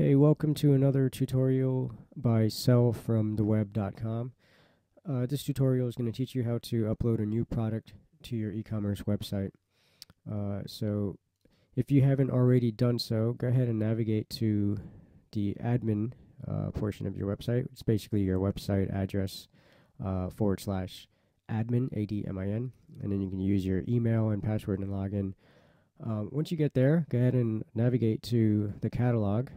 Okay, welcome to another tutorial by sellfromtheweb.com. Uh, this tutorial is going to teach you how to upload a new product to your e-commerce website. Uh, so if you haven't already done so, go ahead and navigate to the admin uh, portion of your website. It's basically your website address uh, forward slash admin, A-D-M-I-N, and then you can use your email and password and login. Um, once you get there, go ahead and navigate to the catalog.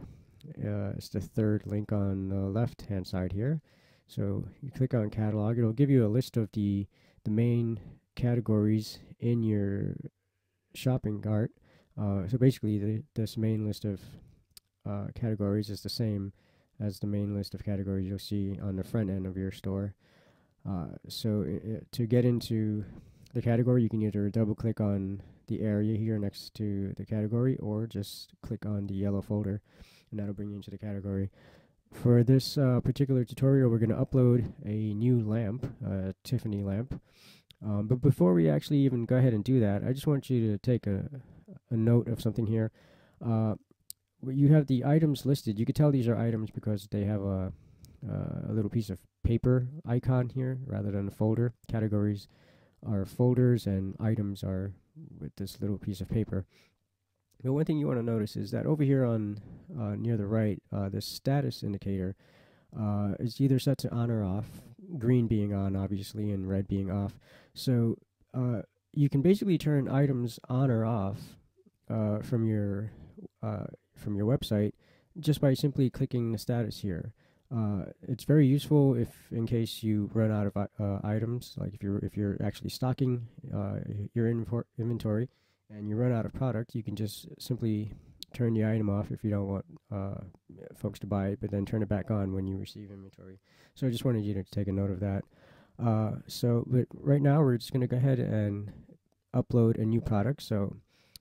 Uh, it's the third link on the left hand side here. So you click on catalog, it'll give you a list of the, the main categories in your shopping cart. Uh, so basically, the, this main list of uh, categories is the same as the main list of categories you'll see on the front end of your store. Uh, so to get into the category, you can either double click on the area here next to the category or just click on the yellow folder and that'll bring you into the category. For this uh, particular tutorial, we're going to upload a new lamp, a Tiffany lamp. Um, but before we actually even go ahead and do that, I just want you to take a, a note of something here. Uh, you have the items listed. You can tell these are items because they have a, uh, a little piece of paper icon here rather than a folder. Categories are folders and items are with this little piece of paper. But one thing you want to notice is that over here on uh, near the right, uh, the status indicator uh, is either set to on or off, green being on, obviously, and red being off. So uh, you can basically turn items on or off uh, from your uh, from your website just by simply clicking the status here. It's very useful if, in case you run out of items, like if you're if you're actually stocking your inventory and you run out of product, you can just simply turn the item off if you don't want uh, folks to buy it, but then turn it back on when you receive inventory. So I just wanted you to take a note of that. Uh, so, but right now we're just going to go ahead and upload a new product. So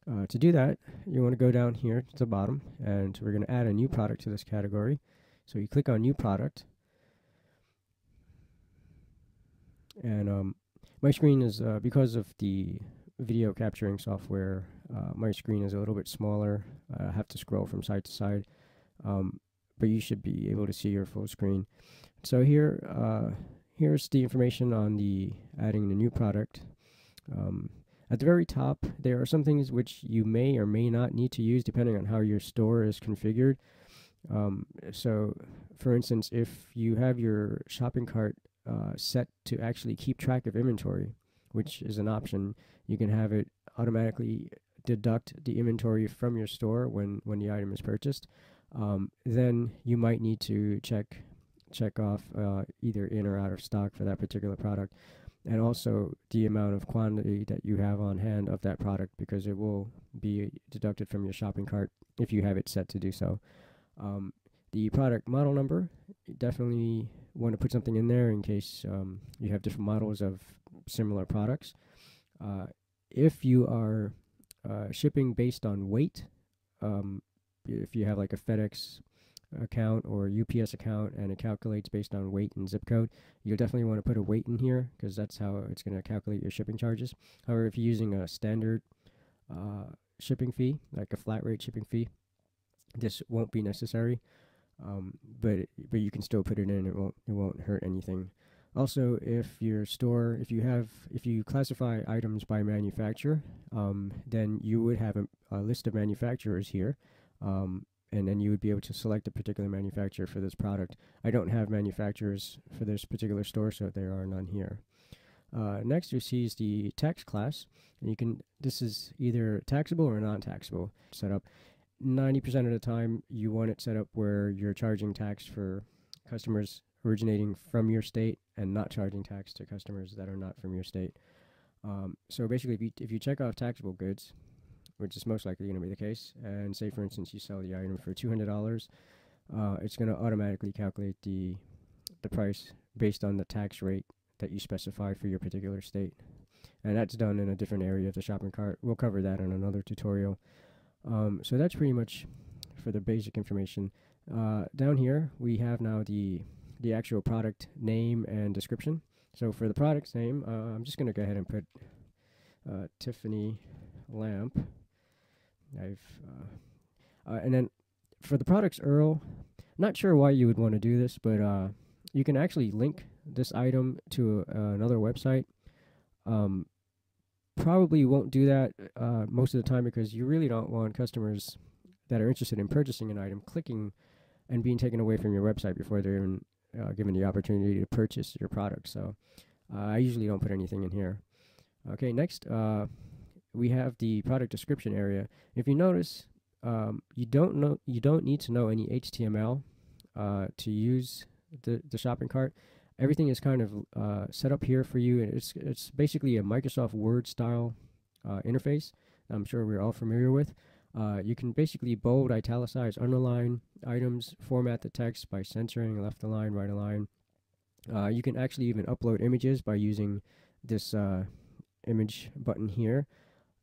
uh, to do that, you want to go down here to the bottom, and we're going to add a new product to this category. So you click on New Product, and um, my screen is uh, because of the video capturing software. Uh, my screen is a little bit smaller. I have to scroll from side to side, um, but you should be able to see your full screen. So here, uh, here's the information on the adding the new product. Um, at the very top, there are some things which you may or may not need to use depending on how your store is configured. Um, so, for instance, if you have your shopping cart uh, set to actually keep track of inventory, which is an option, you can have it automatically deduct the inventory from your store when, when the item is purchased. Um, then you might need to check check off uh, either in or out of stock for that particular product and also the amount of quantity that you have on hand of that product because it will be deducted from your shopping cart if you have it set to do so. Um, the product model number, definitely want to put something in there in case um, you have different models of similar products. Uh, if you are uh, shipping based on weight, um, if you have like a FedEx account or UPS account and it calculates based on weight and zip code, you'll definitely want to put a weight in here because that's how it's going to calculate your shipping charges. However, if you're using a standard uh, shipping fee, like a flat rate shipping fee, this won't be necessary. Um, but but you can still put it in. It won't it won't hurt anything. Also, if your store, if you have, if you classify items by manufacturer, um, then you would have a, a, list of manufacturers here. Um, and then you would be able to select a particular manufacturer for this product. I don't have manufacturers for this particular store, so there are none here. Uh, next, you see is the tax class, and you can. This is either taxable or non-taxable setup. Ninety percent of the time, you want it set up where you're charging tax for customers originating from your state and not charging tax to customers that are not from your state. Um, so basically, if you if you check off taxable goods, which is most likely going to be the case. And say, for instance, you sell the item for two hundred dollars, uh, it's going to automatically calculate the the price based on the tax rate that you specify for your particular state. And that's done in a different area of the shopping cart. We'll cover that in another tutorial. Um, so that's pretty much for the basic information. Uh, down here, we have now the the actual product name and description. So for the product's name, uh, I'm just going to go ahead and put uh, Tiffany lamp. I've uh, uh, and then for the products URL, not sure why you would want to do this, but you can actually link this item to another website. Um, probably won't do that most of the time because you really don't want customers that are interested in purchasing an item clicking and being taken away from your website before they're even uh, given the opportunity to purchase your product. So uh, I usually don't put anything in here. Okay, next uh, we have the product description area. If you notice, um, you don't know you don't need to know any HTML uh, to use the the shopping cart. Everything is kind of uh, set up here for you. and It's it's basically a Microsoft Word style uh, interface. I'm sure we're all familiar with. Uh, you can basically bold, italicize, underline items, format the text by centering left align, right align. Uh, you can actually even upload images by using this uh, image button here,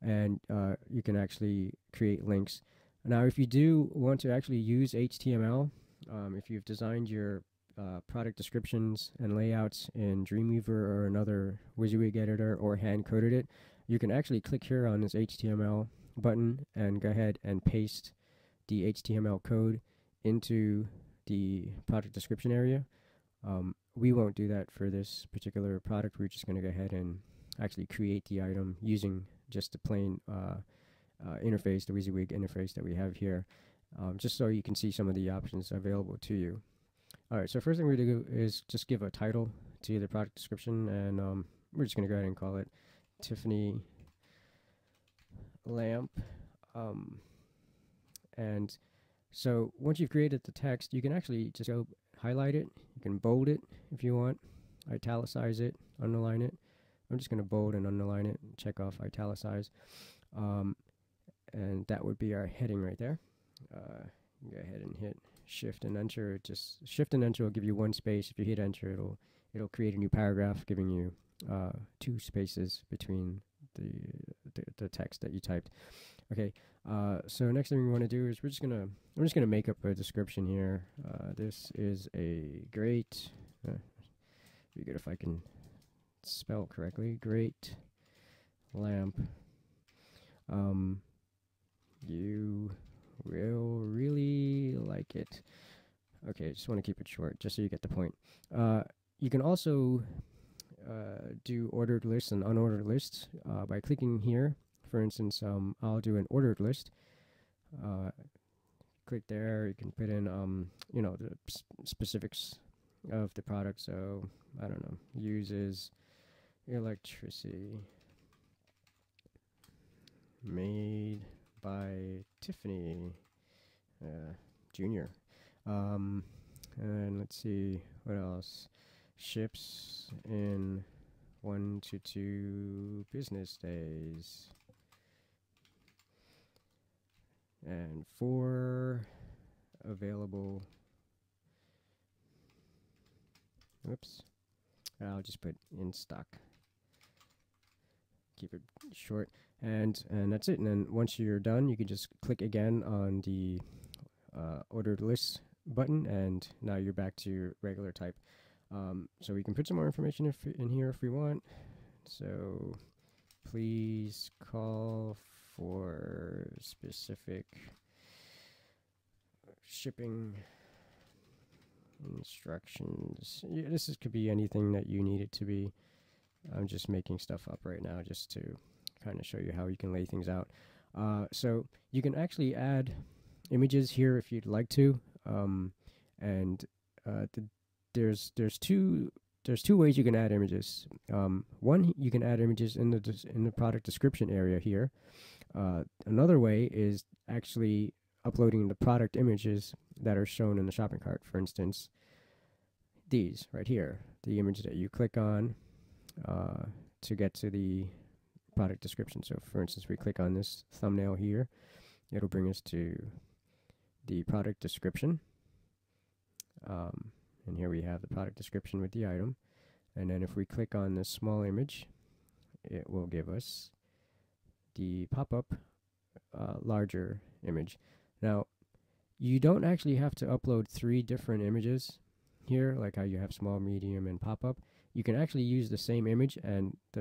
and uh, you can actually create links. Now, if you do want to actually use HTML, um, if you've designed your uh, product descriptions and layouts in Dreamweaver or another WYSIWYG editor or hand coded it, you can actually click here on this HTML button and go ahead and paste the HTML code into the product description area. Um, we won't do that for this particular product. We're just going to go ahead and actually create the item using just the plain uh, uh, interface, the WYSIWYG interface that we have here, um, just so you can see some of the options available to you. All right, so first thing we're going to do is just give a title to the product description, and um, we're just going to go ahead and call it Tiffany lamp. Um, and so once you've created the text, you can actually just go highlight it. You can bold it if you want, italicize it, underline it. I'm just going to bold and underline it and check off italicize. Um, and that would be our heading right there. Uh, go ahead and hit shift and enter. Just shift and enter will give you one space. If you hit enter, it'll it'll create a new paragraph, giving you uh, two spaces between the, the, text that you typed. Okay, uh, so next thing we want to do is we're just gonna we're just gonna make up a description here. Uh, this is a great. Uh, be good if I can spell correctly. Great lamp. Um, you will really like it. Okay, just want to keep it short, just so you get the point. Uh, you can also uh, do ordered lists and unordered lists uh, by clicking here. For instance, um, I'll do an ordered list. Uh, click there. You can put in, um, you know, the specifics of the product. So I don't know, uses electricity made by Tiffany uh, Junior. Um, and let's see what else ships in one to two business days. And four available. Oops. I'll just put in stock. Keep it short. And and that's it. And then once you're done, you can just click again on the uh, ordered list button, and now you're back to your regular type. Um, so we can put some more information if, in here if we want. So please call for specific shipping instructions. Yeah, this is, could be anything that you need it to be. I'm just making stuff up right now just to kind of show you how you can lay things out. Uh, so you can actually add images here if you'd like to. Um, and uh, the there's there's two there's two ways you can add images. Um, one, you can add images in the in the product description area here. Uh, another way is actually uploading the product images that are shown in the shopping cart. For instance, these right here, the image that you click on uh, to get to the product description. So, for instance, we click on this thumbnail here, it'll bring us to the product description. Um, and here we have the product description with the item. And then if we click on this small image, it will give us the pop-up uh, larger image. Now, you don't actually have to upload three different images here, like how you have small, medium, and pop-up. You can actually use the same image, and the